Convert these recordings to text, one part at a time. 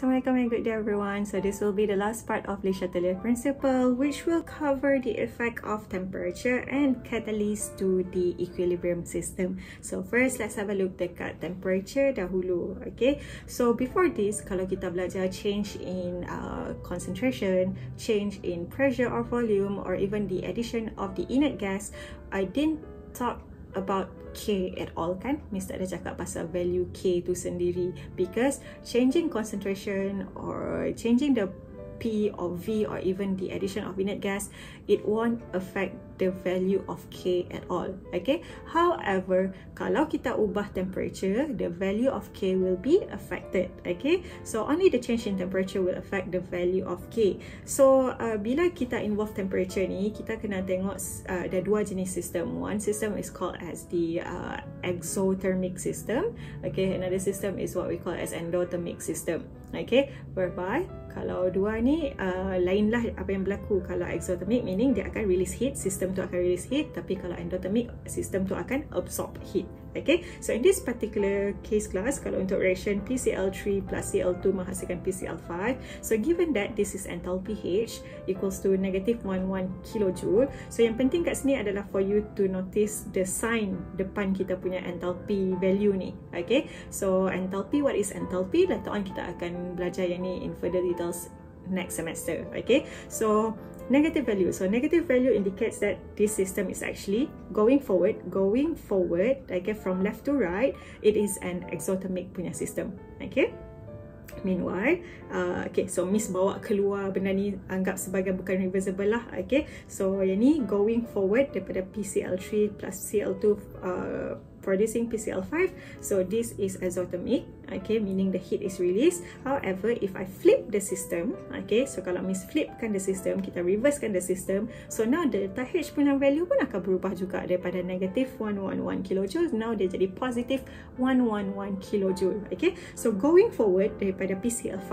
Assalamualaikum and good day everyone. So this will be the last part of Le Chatelier principle which will cover the effect of temperature and catalyst to the equilibrium system. So first let's have a look dekat temperature dahulu. Okay. So before this kalau kita belajar change in uh, concentration, change in pressure or volume or even the addition of the inert gas, I didn't talk about K at all kan Mr. ada cakap pasal value K tu sendiri because changing concentration or changing the P or V or even the addition of inert gas it won't affect the value of K at all. Okay. However, kalau kita ubah temperature, the value of K will be affected. Okay. So, only the change in temperature will affect the value of K. So, uh, bila kita involve temperature ni, kita kena tengok uh, ada dua jenis sistem. One system is called as the uh, exothermic system. Okay. Another system is what we call as endothermic system. Okay. Whereby, kalau dua ni uh, lainlah apa yang berlaku. Kalau exothermic meaning dia akan release heat, sistem tu akan release heat tapi kalau endothermic sistem tu akan absorb heat okay so in this particular case class kalau untuk reaction PCl3 plus Cl2 menghasilkan PCl5 so given that this is enthalpy H equals to negative 11 kilojoule so yang penting kat sini adalah for you to notice the sign depan kita punya enthalpy value ni. Okay so enthalpy what is enthalpy later on kita akan belajar yang ni in further details next semester. Okay so negative value. So negative value indicates that this system is actually going forward, going forward, okay, from left to right, it is an exothermic punya system, okay. Meanwhile, uh, okay, so Miss bawa keluar benda ni anggap sebagai bukan reversible lah, okay. So yang ni going forward daripada PCl3 plus Cl2 uh, producing PCl5 so this is exothermic okay meaning the heat is released. However if I flip the system okay so kalau miss flipkan the system kita reversekan the system so now delta H punya value pun akan berubah juga daripada negative 111 kilojoule now dia jadi positive 111 kilojoule okay? So going forward daripada PCl5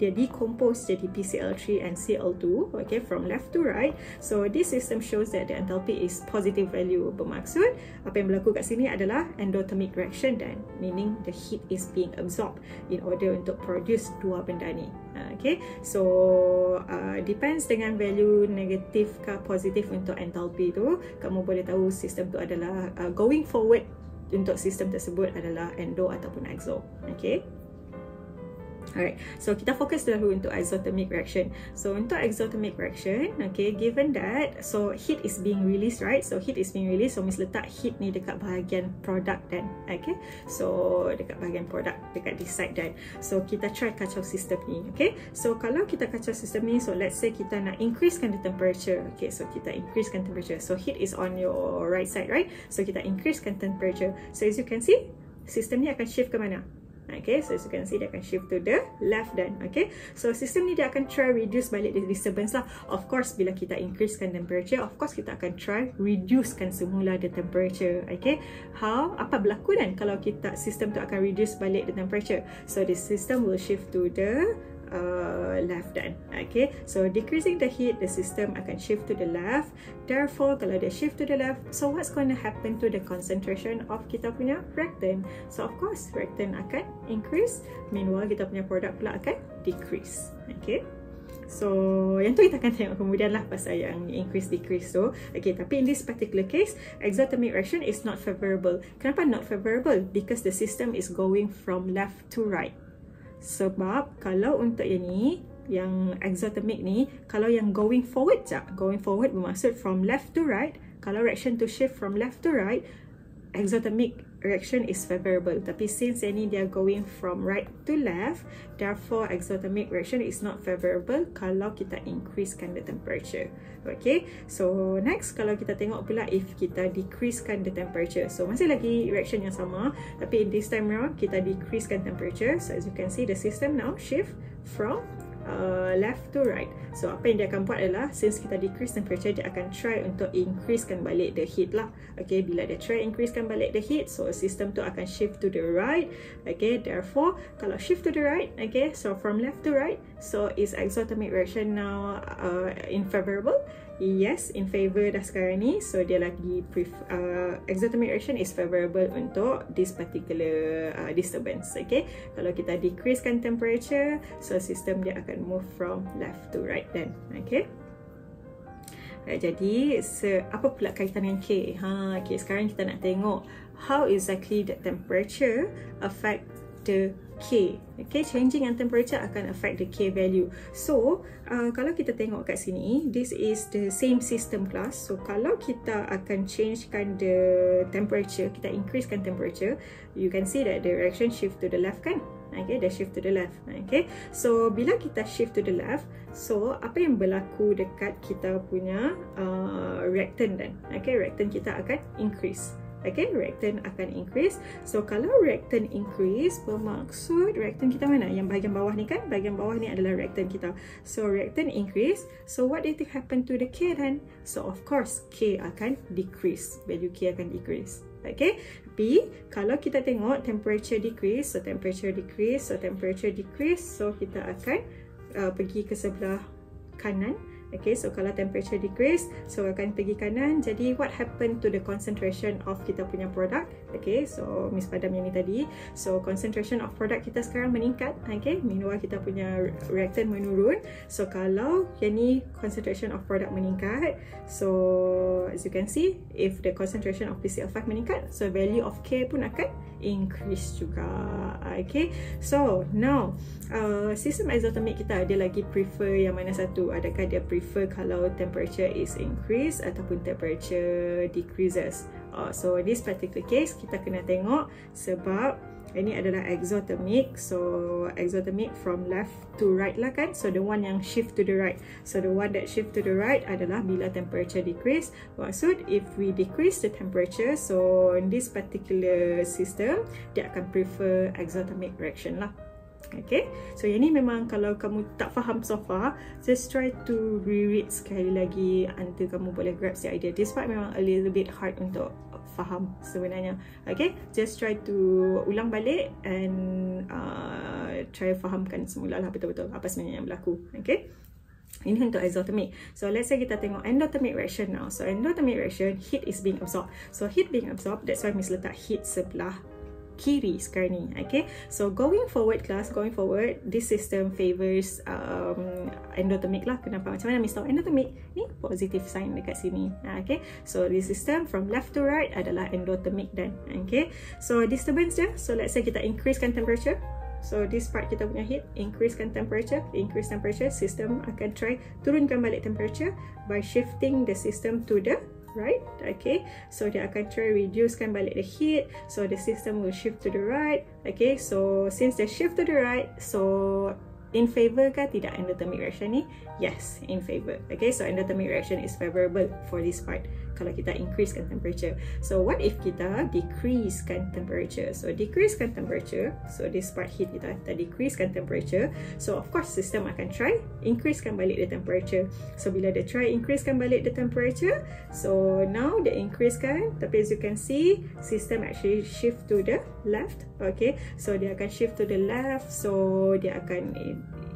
dia decompose jadi PCl3 and Cl2 okay from left to right. So this system shows that the enthalpy is positive value bermaksud apa yang berlaku kat sini adalah endothermic reaction dan meaning the heat is being absorbed in order untuk produce dua benda ni. Uh, okay, so uh, depends dengan value negatif ke positif untuk enthalpy tu, kamu boleh tahu sistem tu adalah uh, going forward untuk sistem tersebut adalah endo ataupun exo. Okay. Alright, so kita fokus dahulu untuk exothermic reaction. So untuk exothermic reaction, okay, given that, so heat is being released, right? So heat is being released, so Miss letak heat ni dekat bahagian product dan, okay? So dekat bahagian product, dekat this side dan. So kita try kacau sistem ni, okay? So kalau kita kacau sistem ni, so let's say kita nak increasekan the temperature, okay? So kita increasekan temperature. So heat is on your right side, right? So kita increasekan temperature. So as you can see, sistem ni akan shift ke mana? Okay, so as you can see, dia akan shift to the left then. Okay, so sistem ni dia akan try reduce balik the disturbance lah. Of course, bila kita increasekan temperature, of course kita akan try reducekan semula the temperature. Okay, how? Apa berlaku dan kalau kita sistem tu akan reduce balik the temperature? So, the system will shift to the uh, left dan okay so decreasing the heat the system akan shift to the left therefore kalau dia shift to the left so what's going to happen to the concentration of kita punya reactant so of course reactant akan increase meanwhile kita punya product pula akan decrease okay So, yang tu kita akan tengok kemudian lah pasal yang increase-decrease tu. Okay, tapi in this particular case, exothermic reaction is not favorable. Kenapa not favorable? Because the system is going from left to right. Sebab kalau untuk yang ni, yang exothermic ni, kalau yang going forward je, going forward bermaksud from left to right, kalau reaction to shift from left to right, exothermic reaction is favorable. Tapi since yang ni dia going from right to left, therefore exothermic reaction is not favorable kalau kita increasekan the temperature. Okay, so next kalau kita tengok pula if kita decreasekan the temperature. So masih lagi reaction yang sama, tapi this time around kita decreasekan temperature. So as you can see the system now shift from uh, left to right. So apa yang dia akan buat adalah since kita decrease temperature dia akan try untuk increasekan balik the heat lah. Okay, bila dia try increasekan balik the heat, so system tu akan shift to the right. Okay, therefore kalau shift to the right, okay, so from left to right, so is exothermic reaction now uh, unfavorable? yes in favor dah sekarang ni so dia lagi prefer, uh, exothermic reaction is favorable untuk this particular uh, disturbance okay kalau kita decreasekan temperature so system dia akan move from left to right then okay jadi apa pula kaitan dengan K? Ha, okay, sekarang kita nak tengok how exactly the temperature affect the K. Okay, changing in temperature akan affect the K value. So, uh, kalau kita tengok kat sini, this is the same system class. So, kalau kita akan changekan the temperature, kita increasekan temperature, you can see that the reaction shift to the left kan? Okay, the shift to the left. Okay, so bila kita shift to the left, so apa yang berlaku dekat kita punya uh, reactant dan? Okay, reactant kita akan increase. Okay, reactant akan increase. So, kalau reactant increase, bermaksud reactant kita mana? Yang bahagian bawah ni kan? Bahagian bawah ni adalah reactant kita. So, reactant increase. So, what you think happen to the K then? So, of course, K akan decrease. Value K akan decrease. Okay, tapi kalau kita tengok temperature decrease, so temperature decrease, so temperature decrease, so kita akan uh, pergi ke sebelah kanan. Okay, so kalau temperature decrease, so akan pergi kanan. Jadi, what happen to the concentration of kita punya product? Okay, so Miss Padam yang ni tadi. So, concentration of product kita sekarang meningkat. Okay, meanwhile kita punya reactant menurun. So, kalau yang ni concentration of product meningkat, so as you can see, if the concentration of PCl5 meningkat, so value of K pun akan increase juga. Okay, so now, uh, sistem exothermic kita ada lagi prefer yang mana satu? Adakah dia prefer prefer kalau temperature is increase ataupun temperature decreases. Uh, so this particular case kita kena tengok sebab ini adalah exothermic. So exothermic from left to right lah kan. So the one yang shift to the right. So the one that shift to the right adalah bila temperature decrease. Maksud if we decrease the temperature, so in this particular system, dia akan prefer exothermic reaction lah. Okay, so yang ni memang kalau kamu tak faham so far, just try to reread sekali lagi until kamu boleh grab the idea. This part memang a little bit hard untuk faham sebenarnya. Okay, just try to ulang balik and uh, try fahamkan semula lah betul-betul apa sebenarnya yang berlaku. Okay. Ini untuk exothermic. So let's say kita tengok endothermic reaction now. So endothermic reaction, heat is being absorbed. So heat being absorbed, that's why Miss letak heat sebelah kiri sekarang ni okay? So going forward class going forward this system favors um, endothermic lah. Kenapa? Macam mana Miss tahu? Endothermic ni positive sign dekat sini okay? So this system from left to right adalah endothermic dan okay? So disturbance dia so let's say kita increasekan temperature. So this part kita punya heat, increasekan temperature, increase temperature, system akan try turunkan balik temperature by shifting the system to the right? Okay. So dia akan try reducekan balik the heat. So the system will shift to the right. Okay. So since they shift to the right so in favor ke tidak? Endothermic reaction ni? Yes, in favor. Okay, so endothermic reaction is favorable for this part kalau kita increasekan temperature. So what if kita decreasekan temperature? So decreasekan temperature, so this part heat kita, kita decreasekan temperature. So of course system akan try increasekan balik the temperature. So bila dia try increasekan balik the temperature, so now dia increasekan, tapi as you can see, system actually shift to the left. Okay, so dia akan shift to the left, so dia akan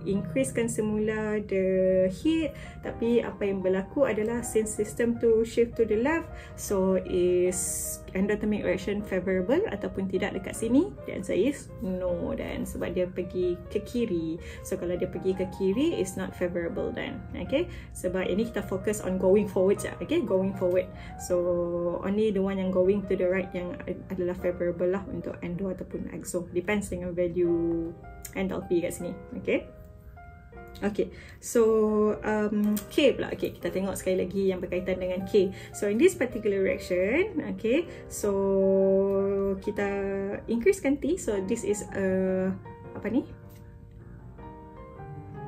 increasekan semula the heat tapi apa yang berlaku adalah since system tu shift to the left so is endothermic reaction favorable ataupun tidak dekat sini the answer is no dan sebab dia pergi ke kiri. So kalau dia pergi ke kiri is not favorable then okay? Sebab ini kita fokus on going forward je okay? Going forward. So only the one yang going to the right yang adalah favorable lah untuk endo ataupun exo. Depends dengan value enthalpy kat sini okay Okay, so um, K pula. Okay, kita tengok sekali lagi yang berkaitan dengan K. So, in this particular reaction, okay, so kita increasekan T. So, this is a, apa ni?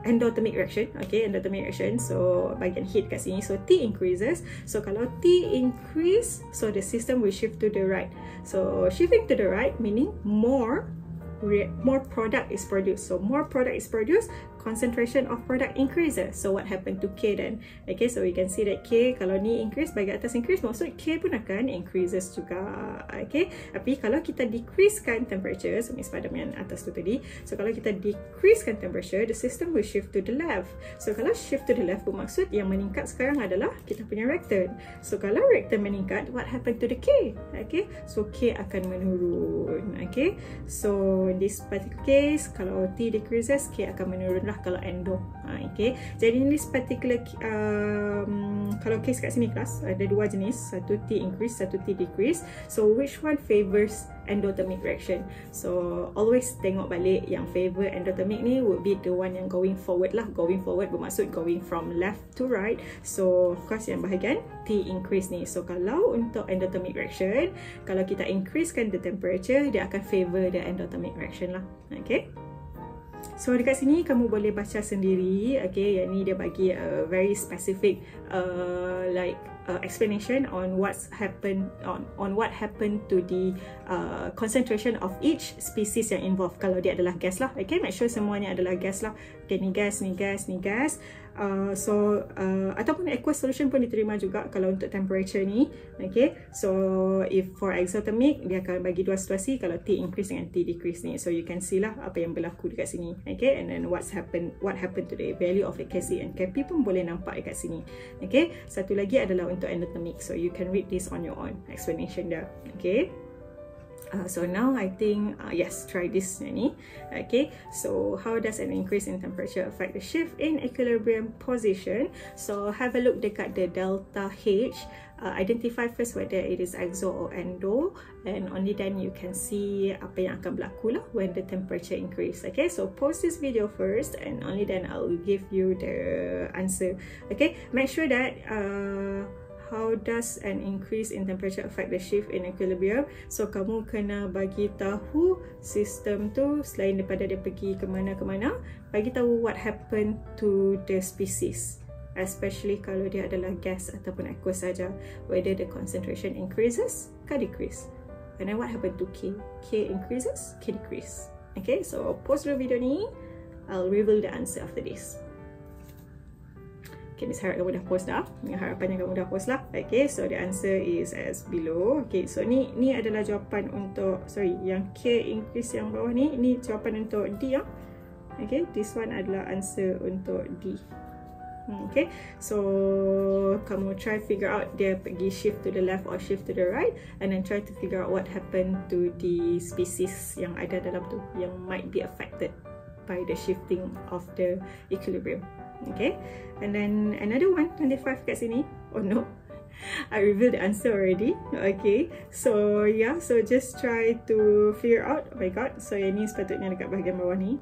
endothermic reaction. Okay, endothermic reaction. So, bagian heat kat sini. So, T increases. So, kalau T increase, so the system will shift to the right. So, shifting to the right meaning more more product is produced. So more product is produced, concentration of product increases. So what happened to K then? Okay, so we can see that K kalau ni increase, bagi atas increase, maksud K pun akan increases juga. Okay, tapi kalau kita decreasekan temperature, so Miss Padam yang atas tu tadi, so kalau kita decreasekan temperature, the system will shift to the left. So kalau shift to the left bermaksud yang meningkat sekarang adalah kita punya reactant. So kalau reactant meningkat, what happened to the K? Okay, so K akan menurun. Okay, so in this particular case, kalau T decreases, K akan menurun lah lah kalau endo. Ha, okay. Jadi in this particular um, kalau case kat sini kelas ada dua jenis, satu T increase, satu T decrease. So which one favors endothermic reaction? So always tengok balik yang favor endothermic ni would be the one yang going forward lah. Going forward bermaksud going from left to right. So of course yang bahagian T increase ni. So kalau untuk endothermic reaction, kalau kita increasekan the temperature, dia akan favor the endothermic reaction lah. Okay. So dekat sini kamu boleh baca sendiri okay? Yang ni dia bagi a very specific uh, like uh, explanation on what's happened on on what happened to the uh, concentration of each species yang involved. Kalau dia adalah gas lah okay? Make sure semuanya adalah gas lah. Okay ni gas ni gas ni gas Uh, so uh, ataupun aqueous solution pun diterima juga kalau untuk temperature ni. Okay? So if for exothermic dia akan bagi dua situasi kalau T increase dengan T decrease ni. So you can see lah apa yang berlaku dekat sini. Okay? And then what's happen what happened to the value of the Kc and Kp pun boleh nampak dekat sini. Okay? Satu lagi adalah untuk endothermic so you can read this on your own. Explanation there okay Uh, so now I think, uh, yes, try this ni. Okay, so how does an increase in temperature affect the shift in equilibrium position? So have a look dekat the delta H. Uh, identify first whether it is exo or endo and only then you can see apa yang akan berlaku lah when the temperature increase. Okay, so pause this video first and only then I will give you the answer. Okay, make sure that uh, how does an increase in temperature affect the shift in equilibrium? So kamu kena bagi tahu sistem tu selain daripada dia pergi ke mana ke mana bagi tahu what happened to the species especially kalau dia adalah gas ataupun aqueous saja. Whether the concentration increases ke decrease. And then what happened to K? K increases K decrease. Okay so pause the video ni I'll reveal the answer after this Okay, Miss harap kamu dah post dah. Dengan harapannya kamu dah post lah. Okay, so the answer is as below. Okay, so ni ni adalah jawapan untuk, sorry, yang K increase yang bawah ni. Ni jawapan untuk D ya. Okay, this one adalah answer untuk D. Hmm, okay, so kamu try figure out dia pergi shift to the left or shift to the right and then try to figure out what happened to the species yang ada dalam tu yang might be affected by the shifting of the equilibrium okay. And then another one 25 kat sini. Oh no. I revealed the answer already. Okay. So yeah. So just try to figure out. Oh my god. So yang ni sepatutnya dekat bahagian bawah ni.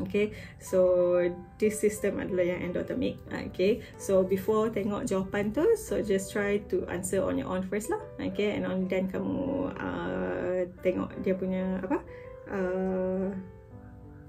Okay, so this system adalah yang endothermic. Okay, so before tengok jawapan tu, so just try to answer on your own first lah. Okay, and only then kamu uh, tengok dia punya apa? Uh,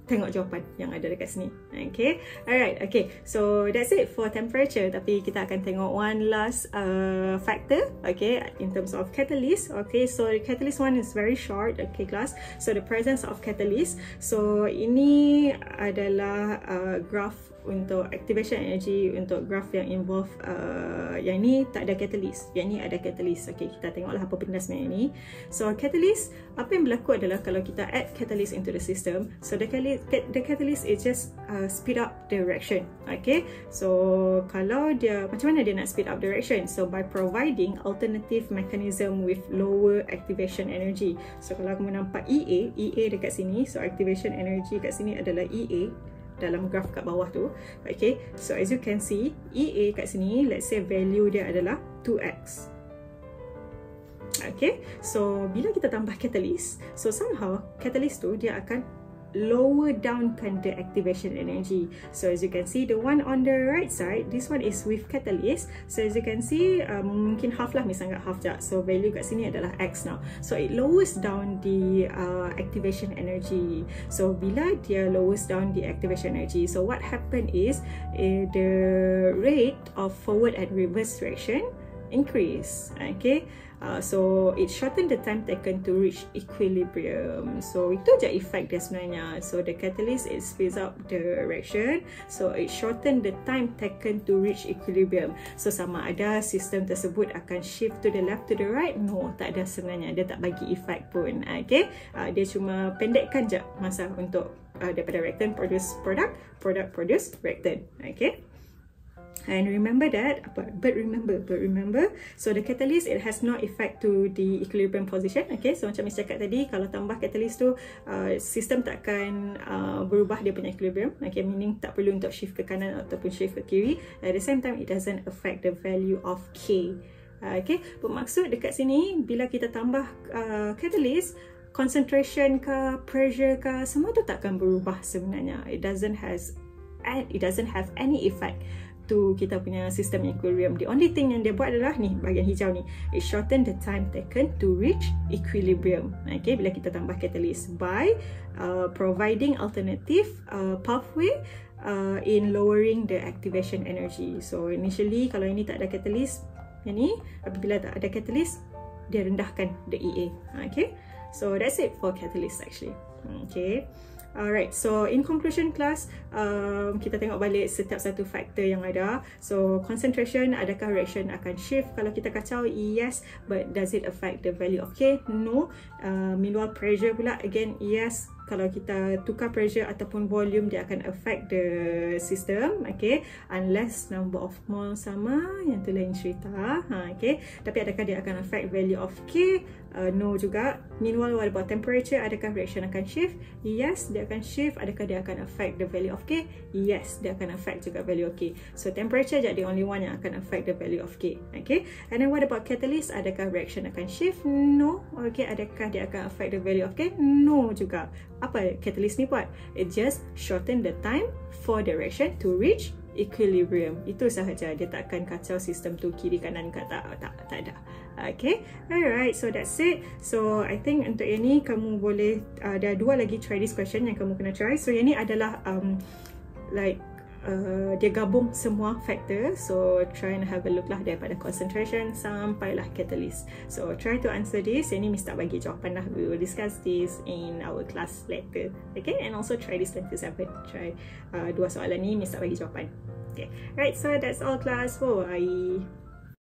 tengok jawapan yang ada dekat sini. Okay. Alright. Okay. So that's it for temperature. Tapi kita akan tengok one last uh, factor. Okay. In terms of catalyst. Okay. So the catalyst one is very short. Okay class. So the presence of catalyst. So ini adalah uh, graph untuk activation energy untuk graph yang involve uh, yang ni tak ada catalyst. Yang ni ada catalyst. Okay kita tengoklah apa benda sebenarnya ni. So catalyst apa yang berlaku adalah kalau kita add catalyst into the system so the catalyst, the catalyst is just uh, speed up the reaction. Okay so kalau dia macam mana dia nak speed up the reaction? So by providing alternative mechanism with lower activation energy. So kalau kamu nampak EA EA dekat sini so activation energy kat sini adalah EA dalam graf kat bawah tu. Okay so as you can see EA kat sini let's say value dia adalah 2x okay so bila kita tambah catalyst so somehow catalyst tu dia akan lower down kan the activation energy. So as you can see, the one on the right side, this one is with catalyst. So as you can see, um, mungkin half lah, misalnya half je. So value kat sini adalah X now. So it lowers down the uh, activation energy. So bila dia lowers down the activation energy, so what happen is uh, the rate of forward and reverse reaction increase. Okay, uh, so it shorten the time taken to reach equilibrium. So itu je effect dia sebenarnya. So the catalyst it speeds up the reaction. So it shorten the time taken to reach equilibrium. So sama ada sistem tersebut akan shift to the left to the right? No, tak ada sebenarnya. Dia tak bagi effect pun. Okay, uh, dia cuma pendekkan je masa untuk uh, daripada reactant produce product, product produce reactant. Okay. And remember that, but, but remember, but remember, so the catalyst, it has no effect to the equilibrium position. Okay, so macam Miss cakap tadi, kalau tambah catalyst tu, uh, sistem takkan uh, berubah dia punya equilibrium. Okay, meaning tak perlu untuk shift ke kanan ataupun shift ke kiri. At the same time, it doesn't affect the value of K. Uh, okay, bermaksud dekat sini, bila kita tambah uh, catalyst, concentration ke, pressure ke, semua tu takkan berubah sebenarnya. It doesn't has, it doesn't have any effect to kita punya sistem equilibrium. The only thing yang dia buat adalah ni bahagian hijau ni. It shorten the time taken to reach equilibrium. Okay, bila kita tambah catalyst by uh, providing alternative uh, pathway uh, in lowering the activation energy. So initially kalau ini tak ada catalyst, yang ni apabila tak ada catalyst, dia rendahkan the EA. Okay, so that's it for catalyst actually. Okay. Alright, so in conclusion class, um, kita tengok balik setiap satu faktor yang ada. So concentration, adakah reaction akan shift kalau kita kacau? Yes, but does it affect the value of K? No. Uh, meanwhile, pressure pula, again, yes kalau kita tukar pressure ataupun volume dia akan affect the system okay unless number of mole sama yang tu lain cerita ha okay tapi adakah dia akan affect value of k uh, no juga meanwhile what about temperature adakah reaction akan shift? Yes dia akan shift. Adakah dia akan affect the value of k? Yes dia akan affect juga value of k. So temperature je the only one yang akan affect the value of k. Okay? And then what about catalyst? Adakah reaction akan shift? No. Okay adakah dia akan affect the value of k? No juga. Apa catalyst ni buat? It just shorten the time for the reaction to reach equilibrium. Itu sahaja. Dia tak akan kacau sistem tu kiri kanan ke tak, tak, tak ada. Okay, alright, so that's it. So I think untuk ini kamu boleh ada dua lagi try this question yang kamu kena try. So yang ni adalah um, like uh, dia gabung semua factor so try and have a look lah daripada concentration sampailah catalyst. So try to answer this. Ini Miss tak bagi jawapan lah. We will discuss this in our class later. Okay? And also try this 27 try uh, dua soalan ni Miss tak bagi jawapan. Okay. Right so that's all class. Bye